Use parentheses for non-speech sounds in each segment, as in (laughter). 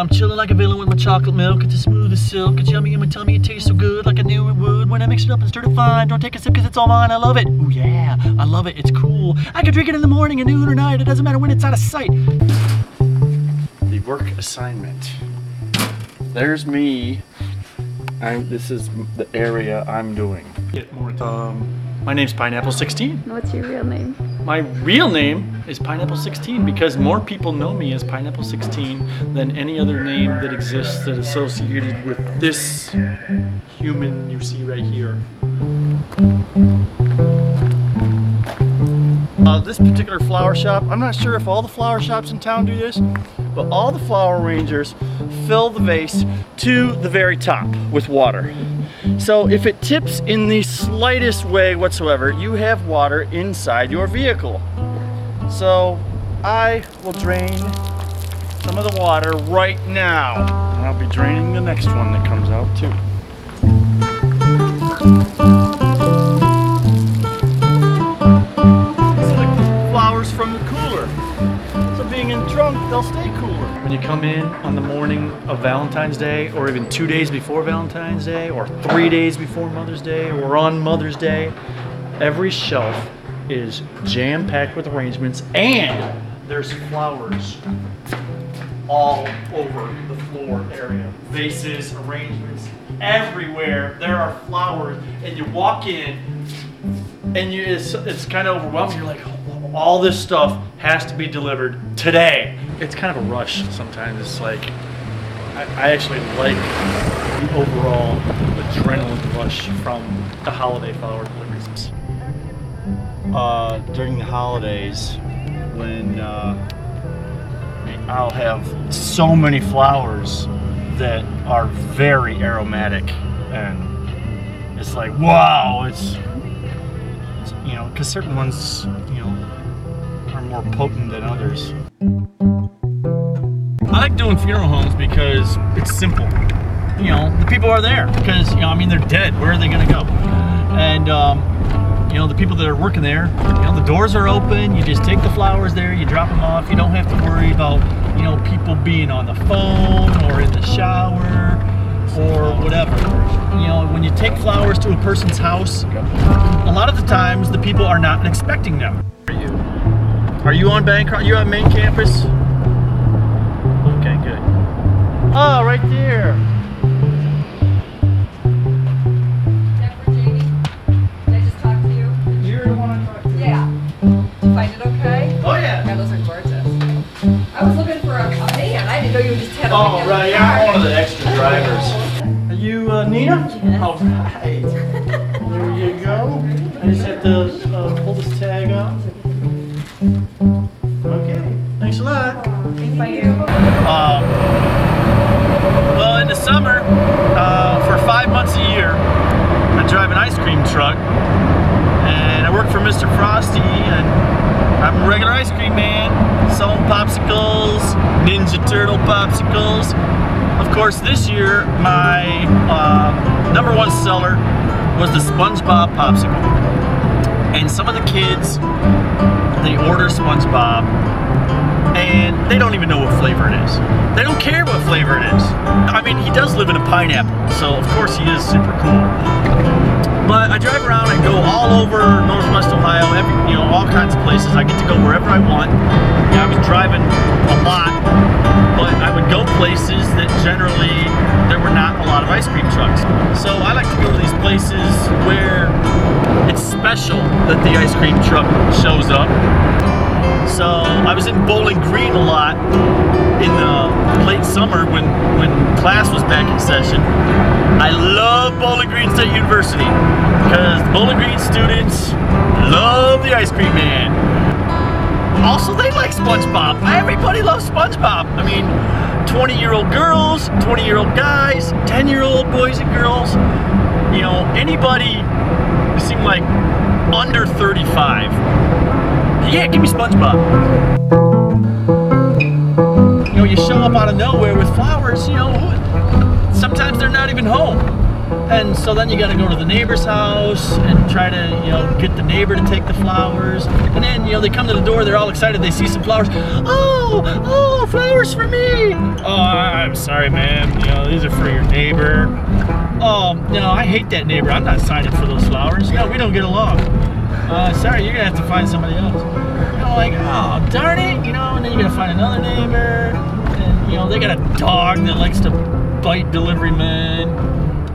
I'm chilling like a villain with my chocolate milk. It's as smooth as silk. It's yummy in my tummy. It tastes so good, like I knew it would. When I mix it up and stir it fine, don't take a sip because it's all mine. I love it. Ooh yeah, I love it. It's cool. I can drink it in the morning, at noon, or night. It doesn't matter when it's out of sight. The work assignment. There's me. I'm, this is the area I'm doing. Get more. Um, my name's Pineapple 16. What's your real name? My real name is Pineapple 16 because more people know me as Pineapple 16 than any other name that exists that is associated with this human you see right here. Uh, this particular flower shop, I'm not sure if all the flower shops in town do this, but all the flower arrangers fill the vase to the very top with water. So if it tips in the slightest way whatsoever, you have water inside your vehicle. So I will drain some of the water right now. And I'll be draining the next one that comes out too. So being in trunk, they'll stay cooler. When you come in on the morning of Valentine's Day, or even two days before Valentine's Day, or three days before Mother's Day, or on Mother's Day, every shelf is jam-packed with arrangements, and there's flowers all over the floor area. Vases, arrangements, everywhere. There are flowers, and you walk in, and you, it's, it's kind of overwhelming. You're like, all this stuff has to be delivered today. It's kind of a rush sometimes. It's like, I, I actually like the overall adrenaline rush from the holiday flower deliveries. Uh, during the holidays, when uh, I'll have so many flowers that are very aromatic, and it's like, wow, it's you know, because certain ones, you know, are more potent than others. I like doing funeral homes because it's simple. You know, the people are there because, you know, I mean, they're dead. Where are they going to go? And, um, you know, the people that are working there, you know, the doors are open. You just take the flowers there, you drop them off. You don't have to worry about, you know, people being on the phone or in the shower or whatever. You know, when you take flowers to a person's house, a lot of the times the people are not expecting them. Are you? On Bancroft? You at main campus? Okay, good. Oh, right there. That for Jamie? Did I just talk to you? You're the one I talked to. Yeah. Find it okay? Oh yeah. Yeah, those are. I was looking for a, a man. I didn't know you just had a Oh right, yeah, I'm one of the extra (laughs) drivers. Are you uh, Nina? Yes. All right. (laughs) There you go. I just have to uh, pull this work for Mr. Frosty, and I'm a regular ice cream man, selling popsicles, Ninja Turtle popsicles. Of course, this year my uh, number one seller was the SpongeBob popsicle, and some of the kids they order SpongeBob and they don't even know what flavor it is. They don't care what flavor it is. I mean, he does live in a pineapple, so of course he is super cool. But I drive around and go all over Northwest Ohio, every, you know, all kinds of places. I get to go wherever I want. I was driving a lot, but I would go places that generally there were not a lot of ice cream trucks. So I like to go to these places where it's special that the ice cream truck shows up. So I was in Bowling Green a lot summer when, when class was back in session. I love Bowling Green State University because Bowling Green students love the ice cream man. Also, they like SpongeBob. Everybody loves SpongeBob. I mean, 20 year old girls, 20 year old guys, 10 year old boys and girls. You know, anybody seem like under 35 yeah, give me SpongeBob. You know, you show up out of nowhere with flowers, you know, sometimes they're not even home. And so then you got to go to the neighbor's house and try to, you know, get the neighbor to take the flowers. And then, you know, they come to the door, they're all excited, they see some flowers. Oh, oh, flowers for me. Oh, I'm sorry, ma'am. You know, these are for your neighbor. Um, oh, no, I hate that neighbor. I'm not signing for those flowers. No, we don't get along. Uh, sorry, you're gonna have to find somebody else. Like, oh, darn it, you know, and then you gotta find another neighbor. And, you know, they got a dog that likes to bite delivery men.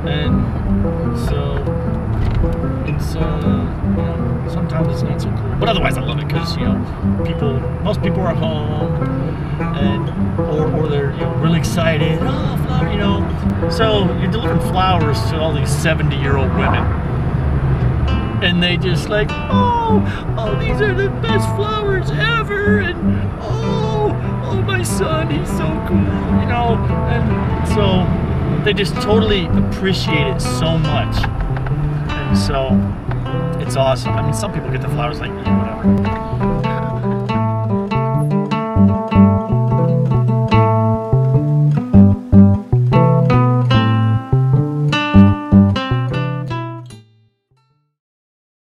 And so, it's, uh, you know, sometimes it's not so cool. But otherwise, I love it because, you know, people, most people are home and, or, or they're, you know, really excited. Oh, flower, you know. So you're delivering flowers to all these 70 year old women and they just like, oh, oh, these are the best flowers ever, and oh, oh, my son, he's so cool, you know, and so they just totally appreciate it so much, and so it's awesome. I mean, some people get the flowers like, yeah, whatever.